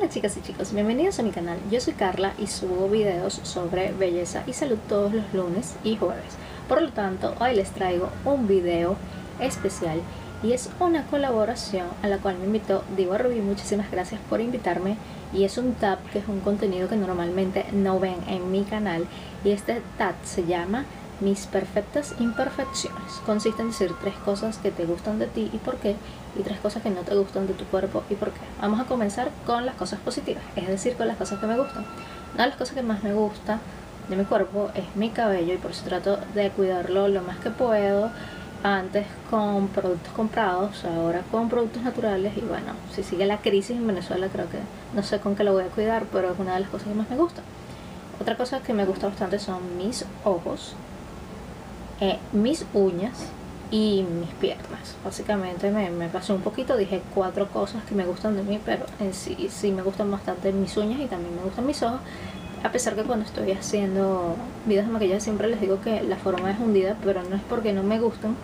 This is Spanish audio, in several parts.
Hola chicas y chicos, bienvenidos a mi canal. Yo soy Carla y subo videos sobre belleza y salud todos los lunes y jueves. Por lo tanto, hoy les traigo un video especial y es una colaboración a la cual me invitó Diego Rubí. Muchísimas gracias por invitarme. Y es un tap que es un contenido que normalmente no ven en mi canal. Y este tap se llama mis perfectas imperfecciones. Consiste en decir tres cosas que te gustan de ti y por qué, y tres cosas que no te gustan de tu cuerpo y por qué. Vamos a comenzar con las cosas positivas, es decir, con las cosas que me gustan. Una de las cosas que más me gusta de mi cuerpo es mi cabello y por eso trato de cuidarlo lo más que puedo. Antes con productos comprados, ahora con productos naturales y bueno, si sigue la crisis en Venezuela creo que no sé con qué lo voy a cuidar, pero es una de las cosas que más me gusta. Otra cosa que me gusta bastante son mis ojos eh, mis uñas y mis piernas. Básicamente me, me, pasé un poquito, dije cuatro cosas que me gustan de mí, pero en sí sí me gustan bastante mis uñas y también me gustan mis ojos. A pesar que cuando estoy haciendo videos de maquillaje siempre les digo que la forma es hundida, pero no es porque no me gustan,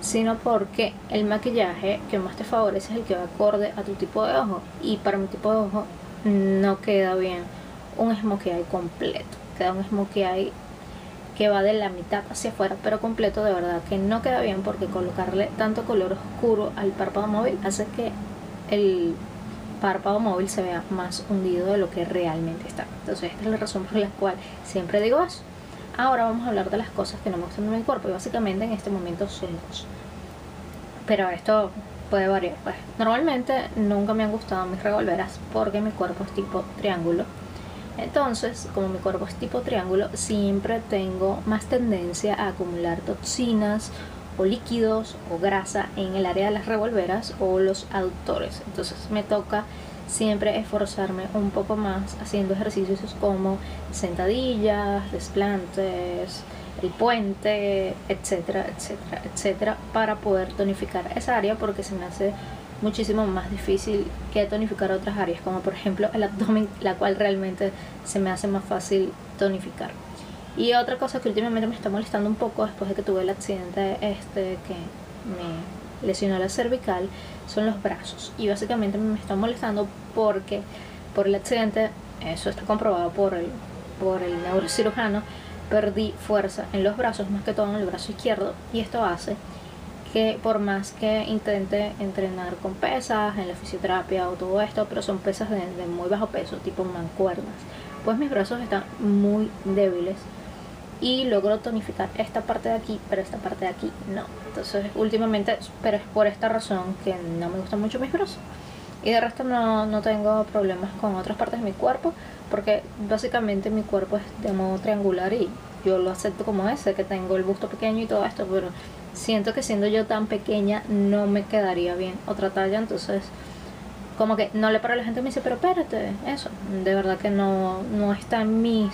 sino porque el maquillaje que más te favorece es el que va acorde a tu tipo de ojo. Y para mi tipo de ojo no queda bien un smokey eye completo, queda un smokey eye que va de la mitad hacia afuera, pero completo de verdad que no queda bien porque colocarle tanto color oscuro al párpado móvil hace que el párpado móvil se vea más hundido de lo que realmente está. Entonces esta es la razón por la cual siempre digo eso. Ahora vamos a hablar de las cosas que no me gustan de mi cuerpo y básicamente en este momento son dos. Pero esto puede variar. Pues normalmente nunca me han gustado mis revolveras porque mi cuerpo es tipo triángulo entonces, como mi cuerpo es tipo triángulo, siempre tengo más tendencia a acumular toxinas o líquidos o grasa en el área de las revolveras o los aductores. Entonces me toca siempre esforzarme un poco más haciendo ejercicios como sentadillas, desplantes, el puente, etcétera, etcétera, etcétera, para poder tonificar esa área porque se me hace muchísimo más difícil que tonificar otras áreas, como por ejemplo el abdomen, la cual realmente se me hace más fácil tonificar. Y otra cosa que últimamente me está molestando un poco después de que tuve el accidente este que me lesionó la cervical son los brazos. Y básicamente me está molestando porque por el accidente, eso está comprobado por el, por el neurocirujano, perdí fuerza en los brazos, más que todo en el brazo izquierdo, y esto hace que por más que intente entrenar con pesas, en la fisioterapia o todo esto, pero son pesas de, muy bajo peso, tipo mancuernas, pues mis brazos están muy débiles y logro tonificar esta parte de aquí, pero esta parte de aquí no. Entonces últimamente, pero es por esta razón que no me gustan mucho mis brazos. Y de resto no, no tengo problemas con otras partes de mi cuerpo, porque básicamente mi cuerpo es de modo triangular y yo lo acepto como ese, que tengo el busto pequeño y todo esto, pero siento que siendo yo tan pequeña no me quedaría bien otra talla, entonces como que no le paro a la gente me dice, pero espérate, eso, de verdad que no, no está en mis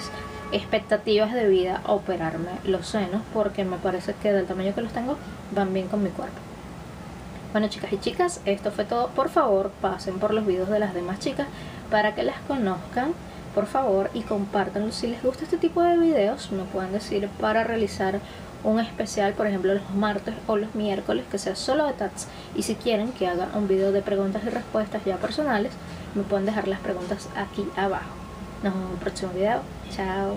expectativas de vida operarme los senos porque me parece que del tamaño que los tengo van bien con mi cuerpo. Bueno chicas y chicas, esto fue todo. Por favor, pasen por los videos de las demás chicas para que las conozcan, por favor, y compártanlo. Si les gusta este tipo de videos, me pueden decir para realizar un especial, por ejemplo, los martes o los miércoles, que sea solo de tats. Y si quieren que haga un video de preguntas y respuestas ya personales, me pueden dejar las preguntas aquí abajo. Nos vemos en un próximo video. Chao.